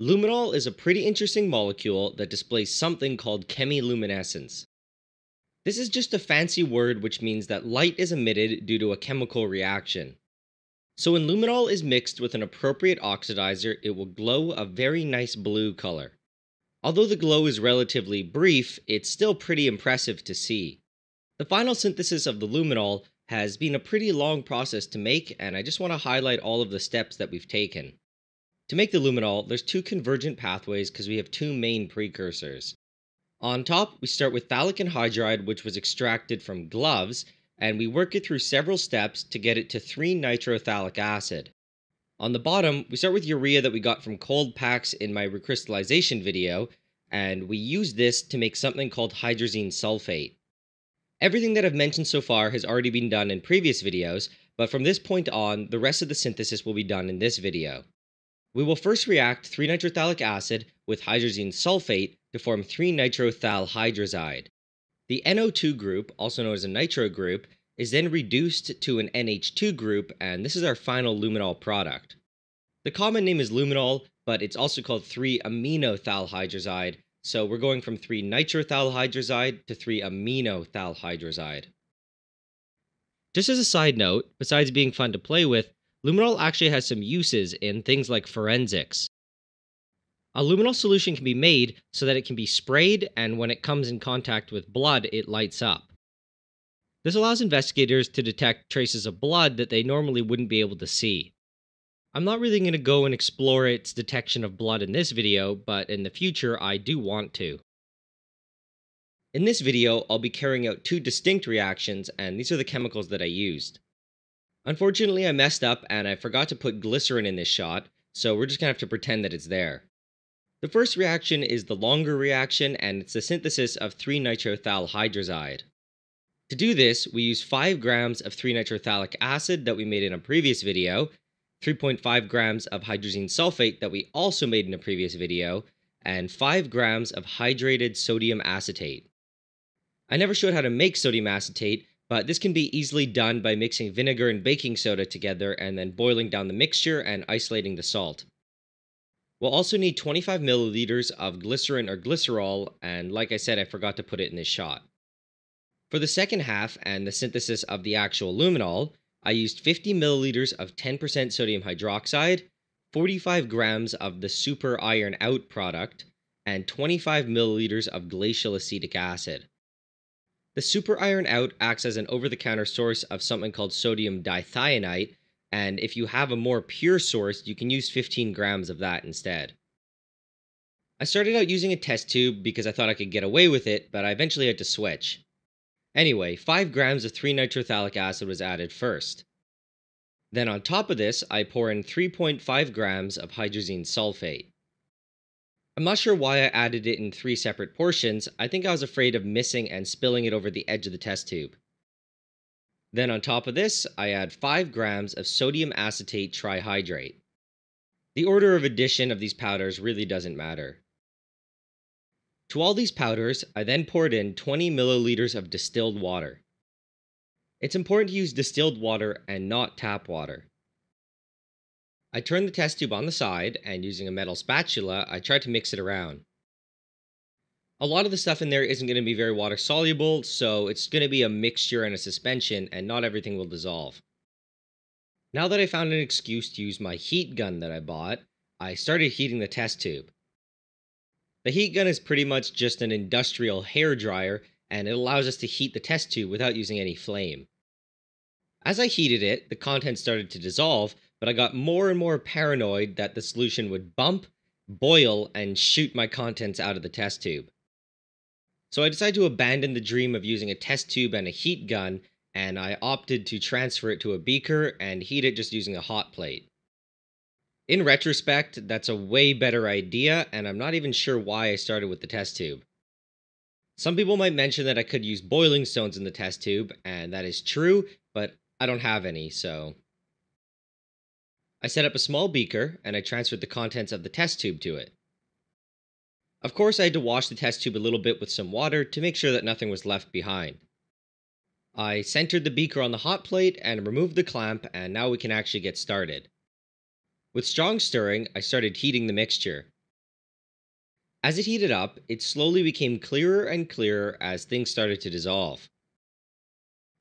Luminol is a pretty interesting molecule that displays something called chemiluminescence. This is just a fancy word which means that light is emitted due to a chemical reaction. So when luminol is mixed with an appropriate oxidizer, it will glow a very nice blue color. Although the glow is relatively brief, it's still pretty impressive to see. The final synthesis of the luminol has been a pretty long process to make, and I just want to highlight all of the steps that we've taken. To make the luminol, there's two convergent pathways because we have two main precursors. On top, we start with phthalic anhydride, which was extracted from gloves, and we work it through several steps to get it to 3-nitrophthalic acid. On the bottom, we start with urea that we got from cold packs in my recrystallization video, and we use this to make something called hydrazine sulfate. Everything that I've mentioned so far has already been done in previous videos, but from this point on, the rest of the synthesis will be done in this video. We will first react 3-nitrophthalic acid with hydrazine sulfate to form 3-nitrophthalhydrazide. The NO2 group, also known as a nitro group, is then reduced to an NH2 group, and this is our final luminol product. The common name is luminol, but it's also called 3-aminophthalhydrazide, so we're going from 3-nitrophthalhydrazide to 3-aminophthalhydrazide. Just as a side note, besides being fun to play with, luminol actually has some uses in things like forensics. A luminol solution can be made so that it can be sprayed, and when it comes in contact with blood, it lights up. This allows investigators to detect traces of blood that they normally wouldn't be able to see. I'm not really going to go and explore its detection of blood in this video, but in the future I do want to. In this video, I'll be carrying out two distinct reactions, and these are the chemicals that I used. Unfortunately, I messed up and I forgot to put glycerin in this shot, so we're just gonna have to pretend that it's there. The first reaction is the longer reaction, and it's the synthesis of 3-nitrophthalhydrazide. To do this, we use 5 grams of 3-nitrophthalic acid that we made in a previous video, 3.5 grams of hydrazine sulfate that we also made in a previous video, and 5 grams of hydrated sodium acetate. I never showed how to make sodium acetate, but this can be easily done by mixing vinegar and baking soda together and then boiling down the mixture and isolating the salt. We'll also need 25 milliliters of glycerin or glycerol, and like I said, I forgot to put it in this shot. For the second half and the synthesis of the actual luminol, I used 50 milliliters of 10% sodium hydroxide, 45 grams of the super iron out product, and 25 milliliters of glacial acetic acid. The super iron out acts as an over the counter source of something called sodium dithionite, and if you have a more pure source, you can use 15 grams of that instead. I started out using a test tube because I thought I could get away with it, but I eventually had to switch. Anyway, 5 grams of 3-nitrophthalic acid was added first. Then on top of this, I pour in 3.5 grams of hydrazine sulfate. I'm not sure why I added it in three separate portions, I think I was afraid of missing and spilling it over the edge of the test tube. Then on top of this, I add 5 grams of sodium acetate trihydrate. The order of addition of these powders really doesn't matter. To all these powders, I then poured in 20 milliliters of distilled water. It's important to use distilled water and not tap water. I turned the test tube on the side, and using a metal spatula, I tried to mix it around. A lot of the stuff in there isn't going to be very water soluble, so it's going to be a mixture and a suspension, and not everything will dissolve. Now that I found an excuse to use my heat gun that I bought, I started heating the test tube. The heat gun is pretty much just an industrial hair dryer, and it allows us to heat the test tube without using any flame. As I heated it, the contents started to dissolve, but I got more and more paranoid that the solution would bump, boil, and shoot my contents out of the test tube. So I decided to abandon the dream of using a test tube and a heat gun, and I opted to transfer it to a beaker and heat it just using a hot plate. In retrospect, that's a way better idea, and I'm not even sure why I started with the test tube. Some people might mention that I could use boiling stones in the test tube, and that is true, but I don't have any, so I set up a small beaker and I transferred the contents of the test tube to it. Of course, I had to wash the test tube a little bit with some water to make sure that nothing was left behind. I centered the beaker on the hot plate and removed the clamp, and now we can actually get started. With strong stirring, I started heating the mixture. As it heated up, it slowly became clearer and clearer as things started to dissolve.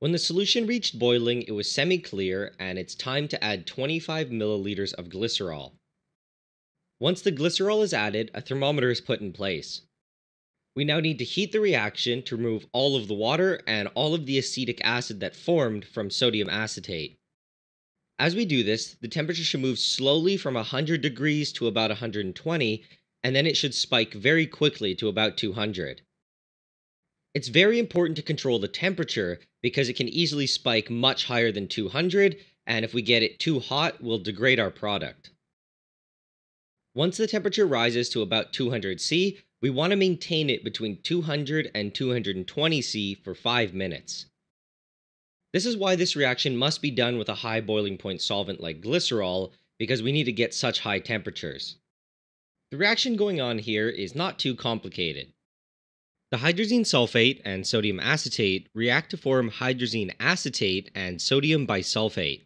When the solution reached boiling, it was semi clear, and it's time to add 25 milliliters of glycerol. Once the glycerol is added, a thermometer is put in place. We now need to heat the reaction to remove all of the water and all of the acetic acid that formed from sodium acetate. As we do this, the temperature should move slowly from 100 degrees to about 120 and then it should spike very quickly to about 200. It's very important to control the temperature because it can easily spike much higher than 200, and if we get it too hot, we'll degrade our product. Once the temperature rises to about 200 C, we want to maintain it between 200 and 220 C for 5 minutes. This is why this reaction must be done with a high boiling point solvent like glycerol, because we need to get such high temperatures. The reaction going on here is not too complicated. The hydrazine sulfate and sodium acetate react to form hydrazine acetate and sodium bisulfate.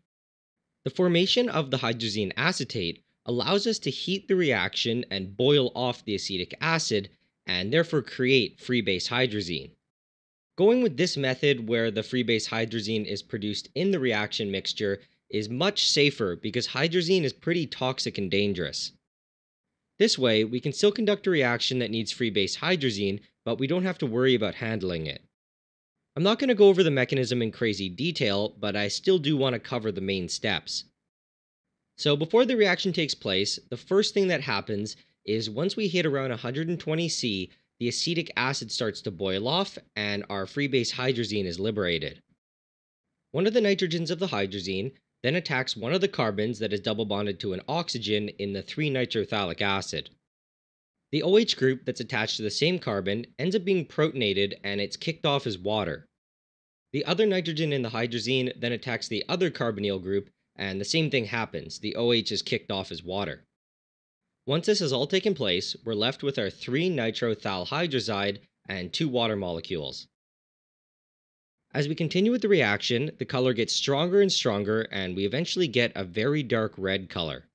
The formation of the hydrazine acetate allows us to heat the reaction and boil off the acetic acid and therefore create free base hydrazine. Going with this method where the free base hydrazine is produced in the reaction mixture is much safer because hydrazine is pretty toxic and dangerous. This way, we can still conduct a reaction that needs free base hydrazine, but we don't have to worry about handling it. I'm not going to go over the mechanism in crazy detail, but I still do want to cover the main steps. So before the reaction takes place, the first thing that happens is once we hit around 120 C, the acetic acid starts to boil off and our free base hydrazine is liberated. One of the nitrogens of the hydrazine then attacks one of the carbons that is double bonded to an oxygen in the 3-nitrophthalic acid. The OH group that's attached to the same carbon ends up being protonated and it's kicked off as water. The other nitrogen in the hydrazine then attacks the other carbonyl group and the same thing happens, the OH is kicked off as water. Once this has all taken place, we're left with our 3-nitrophthalhydrazide and two water molecules. As we continue with the reaction, the color gets stronger and stronger and we eventually get a very dark red color.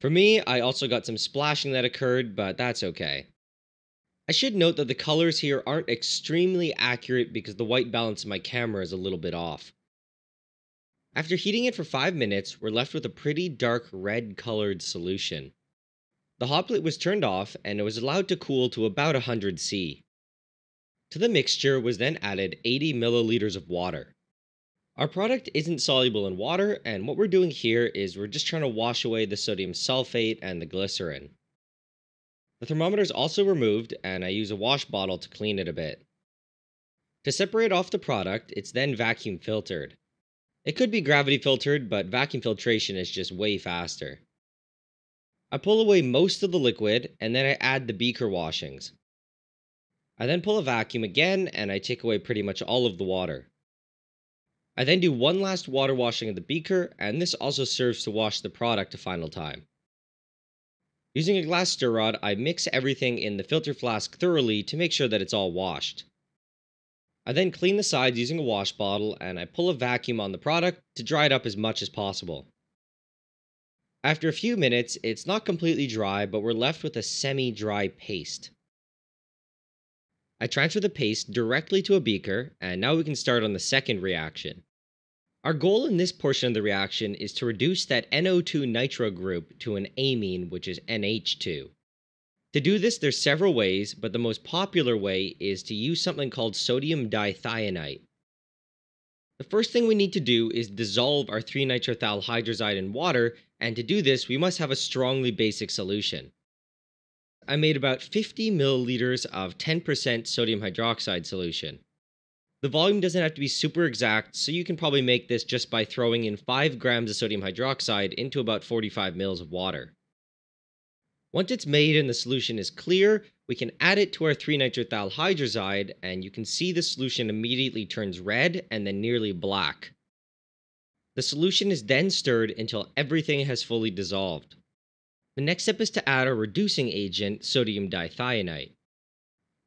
For me, I also got some splashing that occurred, but that's okay. I should note that the colors here aren't extremely accurate because the white balance of my camera is a little bit off. After heating it for 5 minutes, we're left with a pretty dark red colored solution. The hot plate was turned off and it was allowed to cool to about 100 C. To the mixture was then added 80 milliliters of water. Our product isn't soluble in water, and what we're doing here is we're just trying to wash away the sodium sulfate and the glycerin. The thermometer is also removed, and I use a wash bottle to clean it a bit. To separate off the product, it's then vacuum filtered. It could be gravity filtered, but vacuum filtration is just way faster. I pull away most of the liquid, and then I add the beaker washings. I then pull a vacuum again and I take away pretty much all of the water. I then do one last water washing of the beaker and this also serves to wash the product a final time. Using a glass stir rod, I mix everything in the filter flask thoroughly to make sure that it's all washed. I then clean the sides using a wash bottle and I pull a vacuum on the product to dry it up as much as possible. After a few minutes, it's not completely dry, but we're left with a semi-dry paste. I transfer the paste directly to a beaker, and now we can start on the second reaction. Our goal in this portion of the reaction is to reduce that NO2 nitro group to an amine, which is NH2. To do this, there's several ways, but the most popular way is to use something called sodium dithionite. The first thing we need to do is dissolve our 3-nitrophthalhydrazide in water, and to do this, we must have a strongly basic solution. I made about 50 milliliters of 10% sodium hydroxide solution. The volume doesn't have to be super exact, so you can probably make this just by throwing in 5 grams of sodium hydroxide into about 45 mils of water. Once it's made and the solution is clear, we can add it to our 3-nitrophthalhydrazide and you can see the solution immediately turns red and then nearly black. The solution is then stirred until everything has fully dissolved. The next step is to add a reducing agent, sodium dithionite.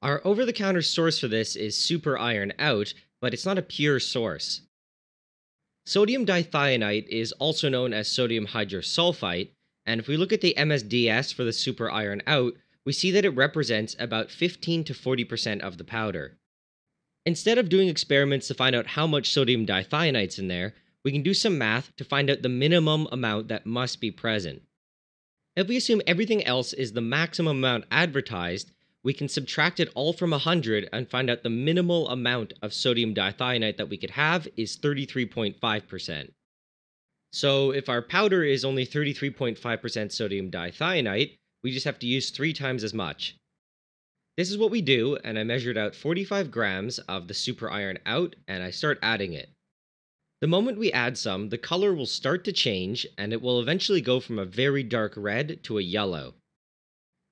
Our over-the-counter source for this is super iron out, but it's not a pure source. Sodium dithionite is also known as sodium hydrosulfite, and if we look at the MSDS for the super iron out, we see that it represents about 15 to 40% of the powder. Instead of doing experiments to find out how much sodium dithionite's in there, we can do some math to find out the minimum amount that must be present. If we assume everything else is the maximum amount advertised, we can subtract it all from 100 and find out the minimal amount of sodium dithionite that we could have is 33.5%. So if our powder is only 33.5% sodium dithionite, we just have to use three times as much. This is what we do, and I measured out 45 grams of the super iron out, and I start adding it. The moment we add some, the color will start to change, and it will eventually go from a very dark red to a yellow.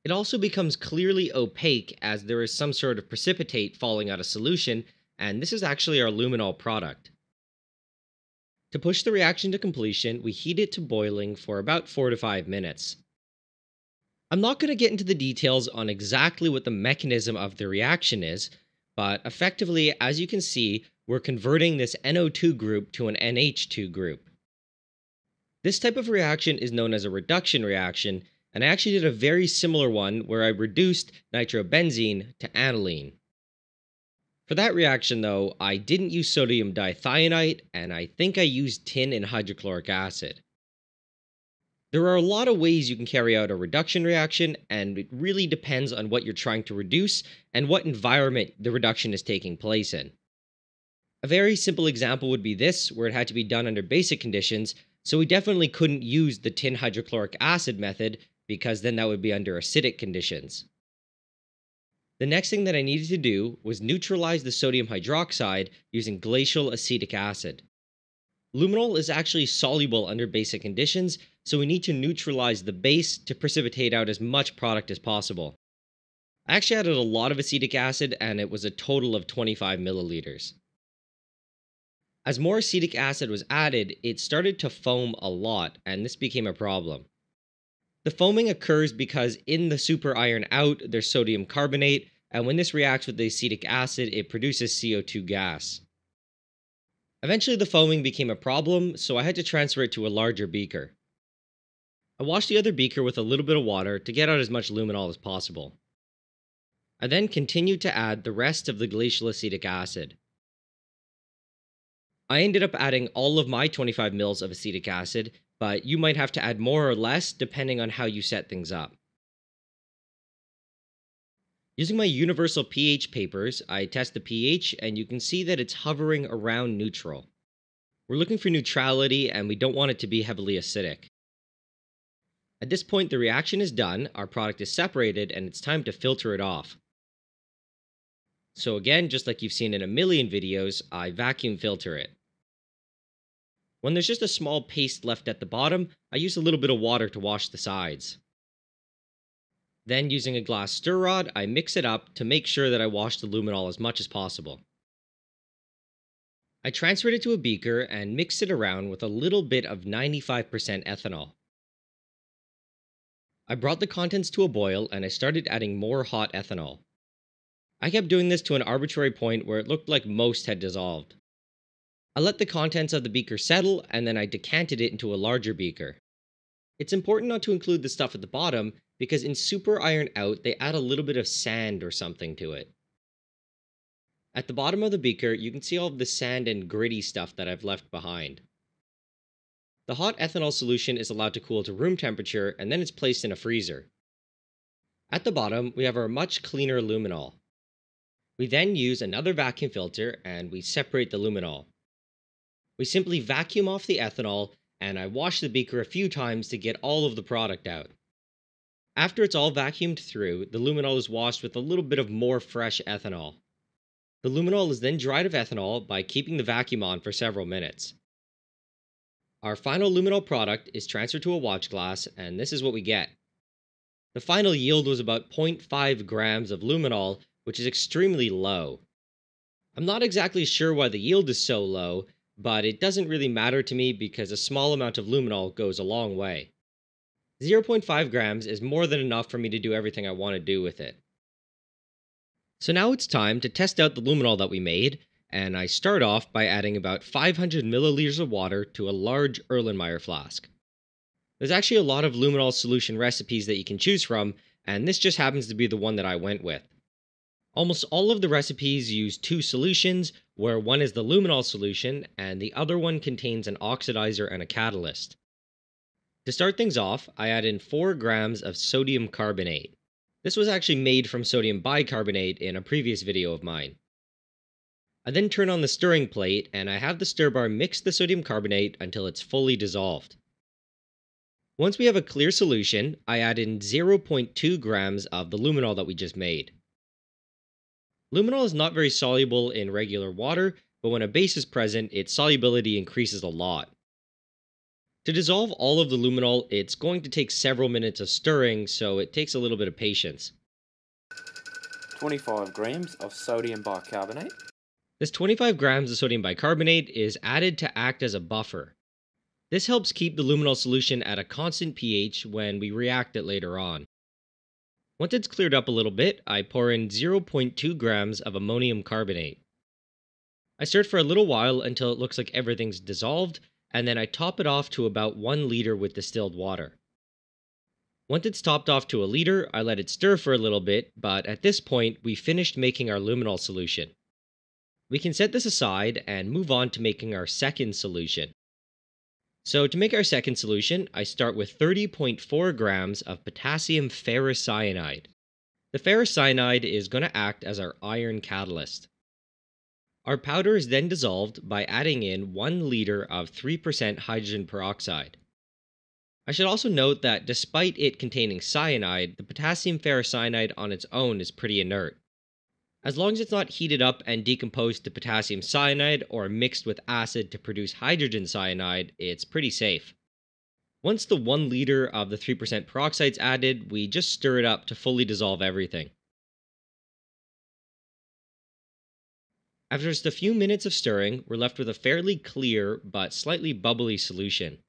It also becomes clearly opaque as there is some sort of precipitate falling out of solution, and this is actually our luminol product. To push the reaction to completion, we heat it to boiling for about 4 to 5 minutes. I'm not going to get into the details on exactly what the mechanism of the reaction is, but effectively, as you can see, we're converting this NO2 group to an NH2 group. This type of reaction is known as a reduction reaction, and I actually did a very similar one where I reduced nitrobenzene to aniline. For that reaction though, I didn't use sodium dithionite, and I think I used tin and hydrochloric acid. There are a lot of ways you can carry out a reduction reaction, and it really depends on what you're trying to reduce and what environment the reduction is taking place in. A very simple example would be this, where it had to be done under basic conditions, so we definitely couldn't use the tin hydrochloric acid method because then that would be under acidic conditions. The next thing that I needed to do was neutralize the sodium hydroxide using glacial acetic acid. Luminol is actually soluble under basic conditions, so we need to neutralize the base to precipitate out as much product as possible. I actually added a lot of acetic acid and it was a total of 25 milliliters. As more acetic acid was added, it started to foam a lot and this became a problem. The foaming occurs because in the super iron out there's sodium carbonate and when this reacts with the acetic acid it produces CO2 gas. Eventually, the foaming became a problem, so I had to transfer it to a larger beaker. I washed the other beaker with a little bit of water to get out as much luminol as possible. I then continued to add the rest of the glacial acetic acid. I ended up adding all of my 25 mils of acetic acid, but you might have to add more or less depending on how you set things up. Using my universal pH papers, I test the pH and you can see that it's hovering around neutral. We're looking for neutrality and we don't want it to be heavily acidic. At this point, the reaction is done, our product is separated, and it's time to filter it off. So again, just like you've seen in a million videos, I vacuum filter it. When there's just a small paste left at the bottom, I use a little bit of water to wash the sides. Then using a glass stir rod, I mix it up to make sure that I wash the luminol as much as possible. I transferred it to a beaker and mixed it around with a little bit of 95% ethanol. I brought the contents to a boil and I started adding more hot ethanol. I kept doing this to an arbitrary point where it looked like most had dissolved. I let the contents of the beaker settle and then I decanted it into a larger beaker. It's important not to include the stuff at the bottom because in super iron out they add a little bit of sand or something to it. At the bottom of the beaker you can see all of the sand and gritty stuff that I've left behind. The hot ethanol solution is allowed to cool to room temperature and then it's placed in a freezer. At the bottom we have our much cleaner luminol. We then use another vacuum filter and we separate the luminol. We simply vacuum off the ethanol and I wash the beaker a few times to get all of the product out. After it's all vacuumed through, the luminol is washed with a little bit of more fresh ethanol. The luminol is then dried of ethanol by keeping the vacuum on for several minutes. Our final luminol product is transferred to a watch glass, and this is what we get. The final yield was about 0.5 grams of luminol, which is extremely low. I'm not exactly sure why the yield is so low, but it doesn't really matter to me because a small amount of luminol goes a long way. 0.5 grams is more than enough for me to do everything I want to do with it. So now it's time to test out the luminol that we made, and I start off by adding about 500 milliliters of water to a large Erlenmeyer flask. There's actually a lot of luminol solution recipes that you can choose from, and this just happens to be the one that I went with. Almost all of the recipes use two solutions, where one is the luminol solution and the other one contains an oxidizer and a catalyst. To start things off, I add in 4 grams of sodium carbonate. This was actually made from sodium bicarbonate in a previous video of mine. I then turn on the stirring plate and I have the stir bar mix the sodium carbonate until it's fully dissolved. Once we have a clear solution, I add in 0.2 grams of the luminol that we just made. Luminol is not very soluble in regular water, but when a base is present, its solubility increases a lot. To dissolve all of the luminol, it's going to take several minutes of stirring, so it takes a little bit of patience. 25 grams of sodium bicarbonate. This 25 grams of sodium bicarbonate is added to act as a buffer. This helps keep the luminol solution at a constant pH when we react it later on. Once it's cleared up a little bit, I pour in 0.2 grams of ammonium carbonate. I stir for a little while until it looks like everything's dissolved, and then I top it off to about 1 liter with distilled water. Once it's topped off to a liter, I let it stir for a little bit, but at this point, we finished making our luminol solution. We can set this aside and move on to making our second solution. So to make our second solution, I start with 30.4 grams of potassium ferricyanide. The ferricyanide is going to act as our iron catalyst. Our powder is then dissolved by adding in 1 liter of 3% hydrogen peroxide. I should also note that despite it containing cyanide, the potassium ferricyanide on its own is pretty inert. As long as it's not heated up and decomposed to potassium cyanide or mixed with acid to produce hydrogen cyanide, it's pretty safe. Once the 1 liter of the 3% peroxide is added, we just stir it up to fully dissolve everything. After just a few minutes of stirring, we're left with a fairly clear but slightly bubbly solution.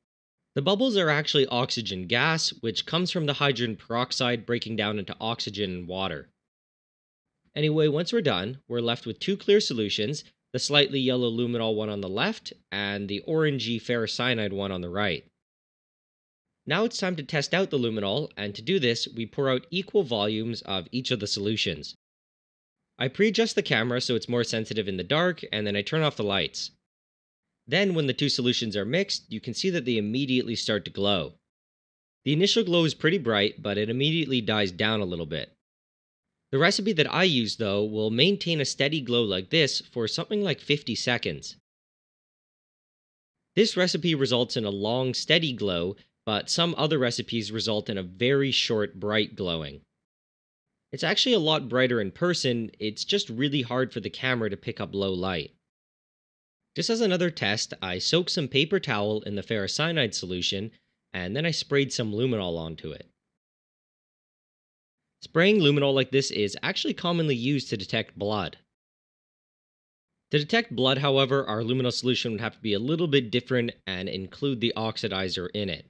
The bubbles are actually oxygen gas, which comes from the hydrogen peroxide breaking down into oxygen and water. Anyway, once we're done, we're left with two clear solutions, the slightly yellow luminol one on the left and the orangey ferricyanide one on the right. Now it's time to test out the luminol, and to do this, we pour out equal volumes of each of the solutions. I pre-adjust the camera so it's more sensitive in the dark, and then I turn off the lights. Then, when the two solutions are mixed, you can see that they immediately start to glow. The initial glow is pretty bright, but it immediately dies down a little bit. The recipe that I use, though, will maintain a steady glow like this for something like 50 seconds. This recipe results in a long, steady glow, but some other recipes result in a very short, bright glowing. It's actually a lot brighter in person, it's just really hard for the camera to pick up low light. Just as another test, I soaked some paper towel in the ferricyanide solution, and then I sprayed some luminol onto it. Spraying luminol like this is actually commonly used to detect blood. To detect blood, however, our luminol solution would have to be a little bit different and include the oxidizer in it.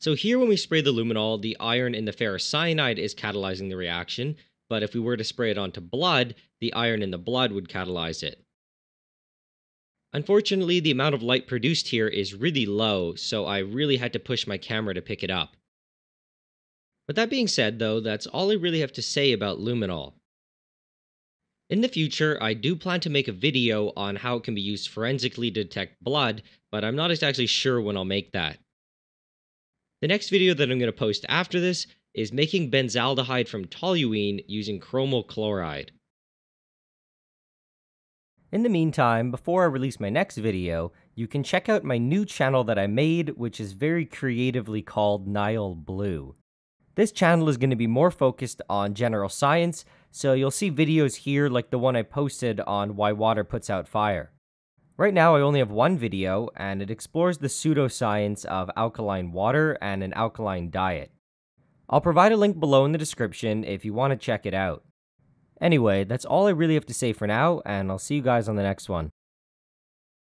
So here when we spray the luminol, the iron in the ferricyanide is catalyzing the reaction, but if we were to spray it onto blood, the iron in the blood would catalyze it. Unfortunately, the amount of light produced here is really low, so I really had to push my camera to pick it up. With that being said, though, that's all I really have to say about luminol. In the future, I do plan to make a video on how it can be used forensically to detect blood, but I'm not exactly sure when I'll make that. The next video that I'm going to post after this is making benzaldehyde from toluene using chromyl chloride. In the meantime, before I release my next video, you can check out my new channel that I made, which is very creatively called Nile Blue. This channel is going to be more focused on general science, so you'll see videos here like the one I posted on why water puts out fire. Right now I only have one video, and it explores the pseudoscience of alkaline water and an alkaline diet. I'll provide a link below in the description if you want to check it out. Anyway, that's all I really have to say for now, and I'll see you guys on the next one.